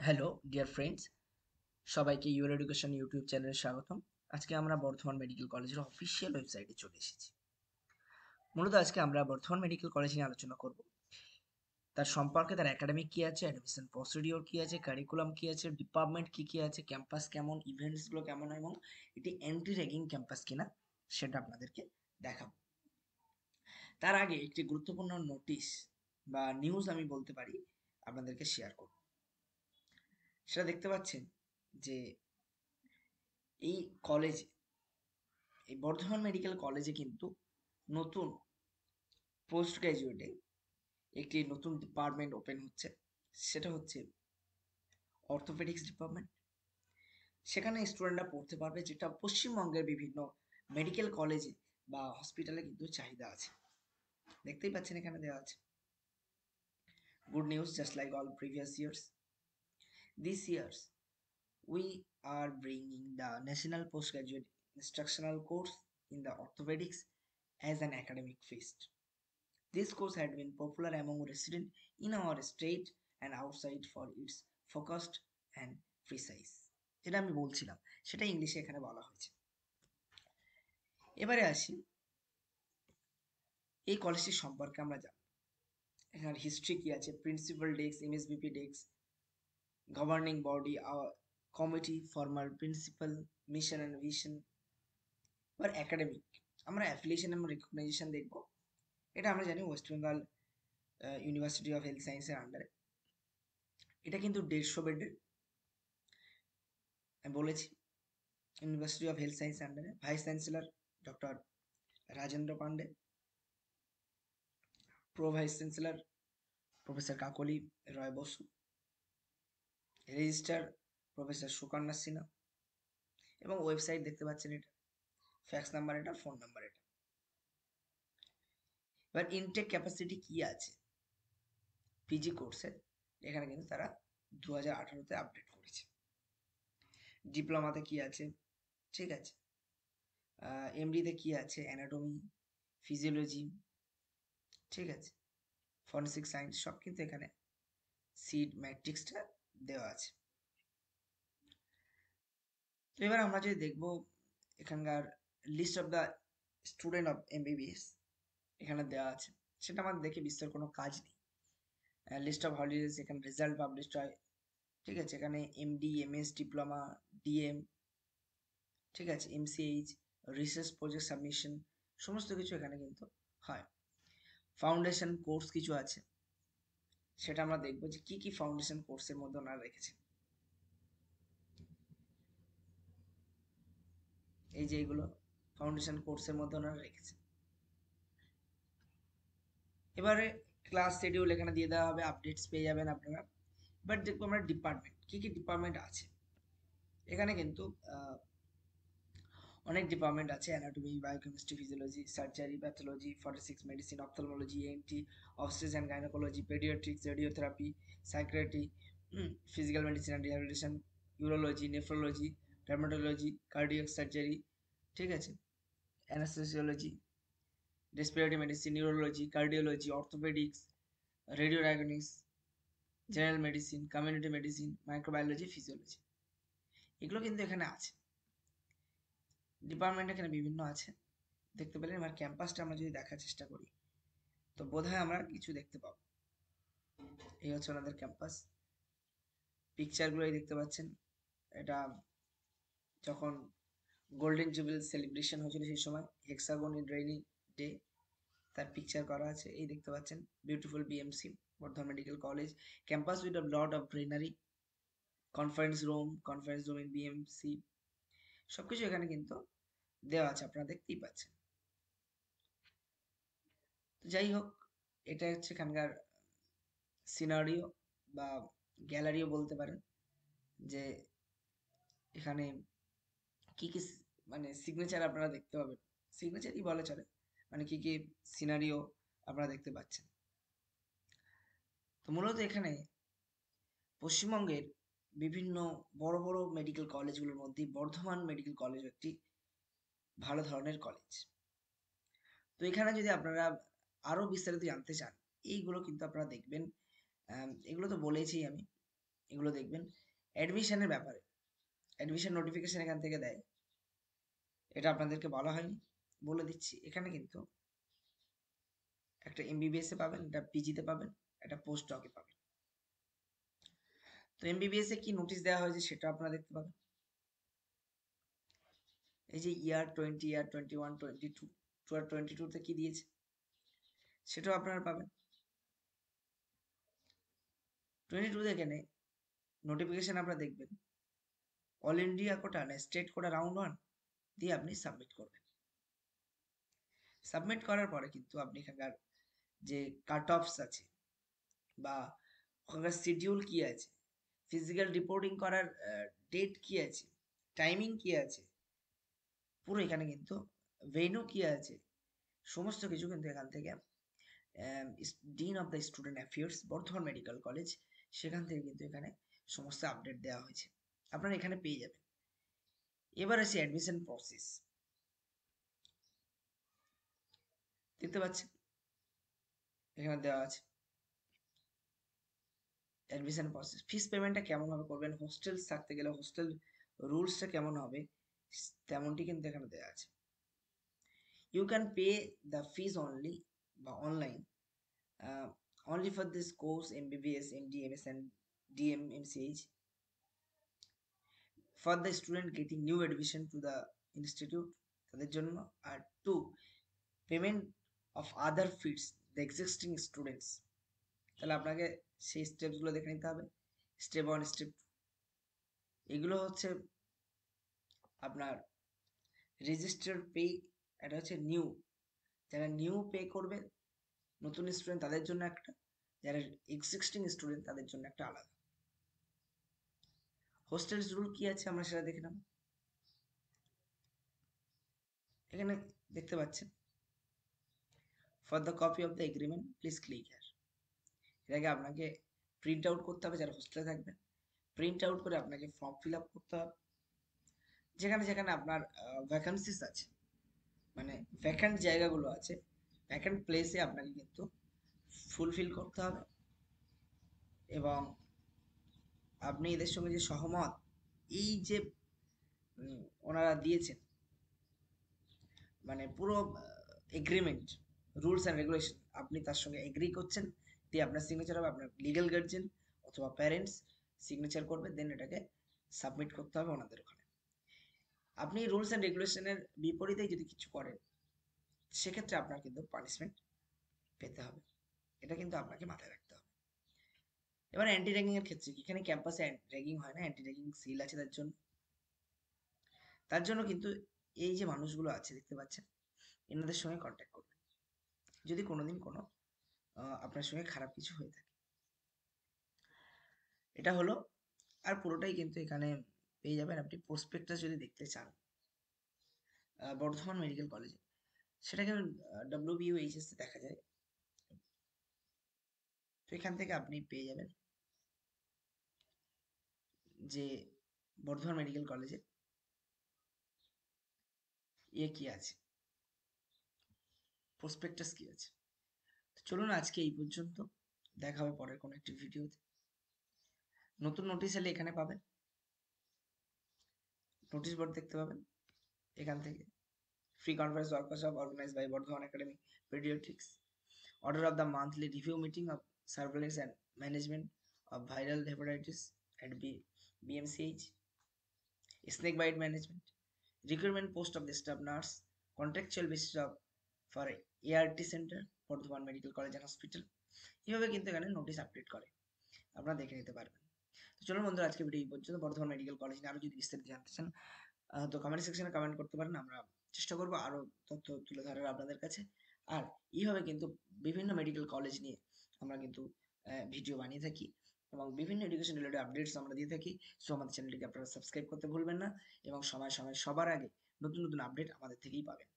Hello dear friends সবাইকে your education YouTube চ্যানেলে স্বাগতম। আজকে আমরা বর্ধমান মেডিকেল কলেজের অফিসিয়াল ওয়েবসাইটে চলে এসেছি। মূলত আজকে আমরা বর্ধমান মেডিকেল কলেজ নিয়ে আলোচনা করব। তার সম্পর্কে তার একাডেমিক কী আছে অ্যাডমিশন প্রসিডিওর কী আছে কারিকুলাম কী আছে ডিপার্টমেন্ট কী কী আছে ক্যাম্পাস কেমন ইভেন্টসগুলো কেমন, এবং এটি অ্যান্টি র্যাগিং ক্যাম্পাস কিনা, সেটা আপনাদেরকে দেখাবো। তার আগে একটি গুরুত্বপূর্ণ নোটিশ বা নিউজ আমি বলতে পারি, আপনাদেরকে শেয়ার করব। সেটা দেখতে পাচ্ছেন যে এই কলেজে এই বর্ধমান মেডিকেল কলেজে কিন্তু নতুন পোস্ট গ্র্যাজুয়েটে একটি নতুন ডিপার্টমেন্ট ওপেন হচ্ছে। সেটা হচ্ছে অর্থোপেডিক্স ডিপার্টমেন্ট সেখানে স্টুডেন্টরা পড়তে পারবে যেটা পশ্চিমবঙ্গের বিভিন্ন মেডিকেল কলেজে বা হসপিটালে কিন্তু চাহিদা আছে। দেখতেই পাচ্ছেন এখানে দেওয়া আছে। Good news just like all previous years This years, we are bringing the National Postgraduate Instructional Course in the Orthopedics as an academic feast. This course had been popular among residents in our state and outside for its focused and precise. যেটা আমি বলছিলাম সেটা ইংলিশে এখানে বলা হয়েছে এবারে আসি এই কলেজটি সম্পর্কে আমরা জানি এখানে হিস্ট্রি কি আছে principal desk MSBP desk governing body, our committee, formal principal, mission and vision এবার একাডেমিক আমরা অ্যাফিলিয়েশন এবং রেকগনাইজেশন দেখব। এটা আমরা জানি West Bengal University of Health সায়েন্সের আন্ডারে এটা কিন্তু দেড়শো বেডের বলেছি ইউনিভার্সিটি অফ হেলথ সায়েন্স আন্ডারে vice chancellor doctor Rajendra Pandey pro vice chancellor professor Kakali Roy Basu registrar professor Sukanya Sinha এবং ওয়েবসাইট দেখতে পাচ্ছেন এটা। ফ্যাক্স নাম্বার এটা ফোন নাম্বার এটা। এবার ইনটেক ক্যাপাসিটি কি আছে? পিজি কোর্সের এখানে কিন্তু তারা দু হাজার আঠারোতে আপডেট করেছে। ডিপ্লোমাতে কি আছে? ঠিক আছে। এমডিতে কি আছে? অ্যানাটমি ফিজিওলজি ঠিক আছে। ফরেন্সিক সায়েন্স সব কিন্তু এখানে সিট ম্যাট্রিক্সটা দেওয়া আছে। এবার আমরা যদি দেখব এখানকার list of the student of MBBS এখানে দেওয়া আছে। সেটা আমাদের দেখে বিস্তার কোনো কাজ নেই। লিস্ট অফ হলিডেজ এখানে রেজাল্ট পাবলিশড হয়। ঠিক আছে, এখানে এমডি এমএস ডিপ্লোমা ডিএম ঠিক আছে এমসিএইচ রিসার্চ প্রজেক্ট সাবমিশন সমস্ত কিছু এখানে কিন্তু হয়। ফাউন্ডেশন কোর্স কিছু আছে। সেটা আমরা দেখব যে কি কি ফাউন্ডেশন কোর্সের মধ্যে ওনারা রেখেছেন। এই যে এগুলো ফাউন্ডেশন কোর্সের মধ্যে ওনারা রেখেছেন। এবারে ক্লাস শিডিউল এখানে দিয়ে দেওয়া হবে আপডেটস পেয়ে যাবেন আপনারা। এবার দেখব আমরা ডিপার্টমেন্ট কি কি ডিপার্টমেন্ট আছে। এখানে কিন্তু অনেক ডিপার্টমেন্ট আছে anatomy biochemistry physiology surgery pathology forensics medicine ophthalmology ENT obstetrics and gynaecology paediatrics radiotherapy psychiatry physical medicine and rehabilitation urology nephrology dermatology cardiac surgery ঠিক আছে? Anaesthesiology respiratory medicine neurology cardiology orthopaedics radio diagnostics general medicine community medicine microbiology physiology এগুলো কিন্তু এখানে আছে। Department এখানে বিভিন্ন আছে। দেখতে পেলেন, এবার ক্যাম্পাসটা আমরা যদি দেখার চেষ্টা করি, তো বোধহয় আমরা কিছু দেখতে পাবো। এই হচ্ছে ওনাদের ক্যাম্পাস পিকচারগুলোই দেখতে পাচ্ছেন। এটা যখন গোল্ডেন জুবিল সেলিব্রেশন হয়েছিল সেই সময় হেক্সাগন ইন রেইনি ডে তার পিকচার করা আছে। এই দেখতে পাচ্ছেন beautiful BMC Bardhaman medical college campus with a lot of greenery conference room conference room in BMC সবকিছু এখানে কিন্তু দেওয়া আছে, আপনারা দেখতেই পাচ্ছেন। তো যাই হোক, এটা হচ্ছে এখানকার সিনারিও বা গ্যালারিও বলতে পারেন যে এখানে কি কি মানে সিগনেচার আপনারা দেখতে পাবেন। সিগনেচারই বলা চলে মানে কি কি সিনারিও আপনারা দেখতে পাচ্ছেন। তো মূলত এখানে পশ্চিমবঙ্গের বিভিন্ন বড় বড় মেডিকেল কলেজগুলোর মধ্যে বর্ধমান মেডিকেল কলেজ একটি ভালো ধরনের কলেজ তো এখানে যদি আপনারা আরও বিস্তারিত জানতে চান, এইগুলো কিন্তু আপনারা দেখবেন। এগুলো তো বলেছি আমি, এগুলো দেখবেন। অ্যাডমিশনের ব্যাপারে অ্যাডমিশন নোটিফিকেশন এখান থেকে দেয়। এটা আপনাদেরকে বলা হয়নি, বলে দিচ্ছি। এখানে কিন্তু একটা এমবিবিএস পাবেন একটা পিজিতে পাবেন, একটা পোস্ট ডকে পাবেন। তো এমবিবিএস এ কি নোটিশ দেওয়া হয়েছে সেটা আপনারা দেখতে পাবেন? এই যে year twenty year twenty one twenty two two আর টোয়েন্টি টুতে কি দিয়েছে? সেটাও আপনারা পাবেন। টোয়েন্টি টু এখানে নোটিফিকেশন আপনারা দেখবেন। অল ইন্ডিয়া কোটা না স্টেট কোটা রাউন্ড ওয়ান দিয়ে আপনি সাবমিট করবেন। সাবমিট করার পরে কিন্তু আপনি এখানকার যে কাট অফস আছে বা ওখানকার শিডিউল কি আছে ফিজিক্যাল রিপোর্টিং করার ডেট কি আছে? টাইমিং কি আছে? পুরো এখানে কিন্তু ভেনু কি আছে? সমস্ত কিছু কিন্তু এখান থেকে dean of the student affairs Bardhaman medical college সেখান থেকে কিন্তু এখানে সমস্ত আপডেট দেওয়া হয়েছে। আপনারা এখানে পেয়ে যাবেন। এবার আসি অ্যাডমিশন প্রসেস দেখতে পাচ্ছেন? এখানে দেওয়া আছে। অ্যাডমিশন প্রসেস ফিস পেমেন্টটা কেমন ভাবে করবেন? হোস্টেল থাকতে গেলে হোস্টেল রুলসটা কেমন হবে? তেমনটি কিন্তু এখানে দেওয়া আছে। You can pay the fees only বা online only for this course M BBS M D M S MBBS MD MS and DM MCh for the student getting new admission to the institute তাদের জন্য। আর to payment of other fees the existing students তাহলে আপনাকে সেই স্টেপসগুলো দেখে নিতে হবে। Step one step এগুলো হচ্ছে আপনার রেজিস্টার্ড পে এটা হচ্ছে নিউ যারা নিউ পে করবে, নতুন স্টুডেন্ট তাদের জন্য একটা, যারা এক্সিস্টিং স্টুডেন্ট তাদের জন্য একটা আলাদা। হোস্টেল রুল কি আছে আমরা সেটা দেখে এখানে দেখতে পাচ্ছেন। For the copy of the agreement please click এটাকে আপনাকে প্রিন্ট আউট করতে হবে যারা হোস্টেলে থাকবেন। প্রিন্ট আউট করে আপনাকে ফর্ম ফিল আপ করতে হবে। যেখানে যেখানে আপনার ভ্যাকান্সিস আছে মানে ভ্যাকান্ট জায়গাগুলো আছে ভ্যাকান্ট প্লেসে আপনাকে কিন্তু ফুলফিল করতে হবে। এবং আপনি এদের সঙ্গে যে সহমত, এই যে ওনারা দিয়েছেন মানে পুরো এগ্রিমেন্ট রুলস অ্যান্ড রেগুলেশন আপনি তার সঙ্গে এগ্রি করছেন দিয়ে আপনার সিগনেচার হবে আপনার লিগেল গার্জেন অথবা প্যারেন্টস সিগনেচার করবে দেন এটাকে সাবমিট করতে হবে ওনাদের ওখানে। আপনি রুলস অ্যান্ড রেগুলেশনের বিপরীতে যদি কিছু করেন, সেক্ষেত্রে আপনার কিন্তু পানিশমেন্ট পেতে হবে। এটা কিন্তু আপনাকে মাথায় রাখতে হবে। এবার অ্যান্টি র্যাগিং এর ক্ষেত্রে এখানে ক্যাম্পাসে র্যাগিং হয় না অ্যান্টি র্যাগিং সিল আছে তার জন্য। তার জন্য কিন্তু এই যে মানুষগুলো আছে, দেখতে পাচ্ছেন, এনাদের সঙ্গে কন্ট্যাক্ট করবেন। যদি কোনোদিন কোনো আপনার সঙ্গে খারাপ কিছু হয়ে থাকে। এটা হলো, আর পুরোটাই কিন্তু এখানে পেয়ে যাবেন আপনি প্রসপেক্টাস যদি দেখতে চান বর্ধমান মেডিকেল কলেজে সেটাকে ডাব্লিউ বিউ এইচএস দেখা যায়। তো এখান থেকে আপনি পেয়ে যাবেন যে বর্ধমান মেডিকেল কলেজে ইয়ে কি আছে প্রসপেক্টাস কি আছে। চলুন আজকে এই পর্যন্ত। দেখা হবে পরের কোনো একটি ভিডিওতে। নতুন নোটিশ এলে এখানে পাবেন। নোটিশ বোর্ড দেখতে পাবেন। এখান থেকে। Free conference workshop organise by Bardhaman academy paediatrics order of the monthly review meeting of surveillance and management of viral hepatitis at B BMCH snake bite management recruitment post of the staff nurse contractual basis of, for ART center Bardhaman medical college and hospital. এইভাবে কিন্তু এখানে notice update করে। আপনারা দেখে নিতে পারবেন। তো চলুন বন্ধুরা আজকে ভিডিও এই পর্যন্ত। বর্ধমান মেডিকেল কলেজ নিয়ে আরও যদি বিস্তারিত জানতে চান তো কমেন্ট সেকশনে কমেন্ট করতে পারেন। আমরা চেষ্টা করব আরও তথ্য তুলে ধরার আপনাদের কাছে। আর এইভাবে কিন্তু বিভিন্ন মেডিকেল কলেজ নিয়ে আমরা কিন্তু ভিডিও বানিয়ে থাকি এবং বিভিন্ন এডুকেশন রিলেটেড আপডেটস আমরা দিয়ে থাকি। সো আমাদের চ্যানেলটিকে আপনারা সাবস্ক্রাইব করতে ভুলবেন না এবং সময় সময় সবার আগে নতুন নতুন আপডেট আমাদের থেকেই পাবেন।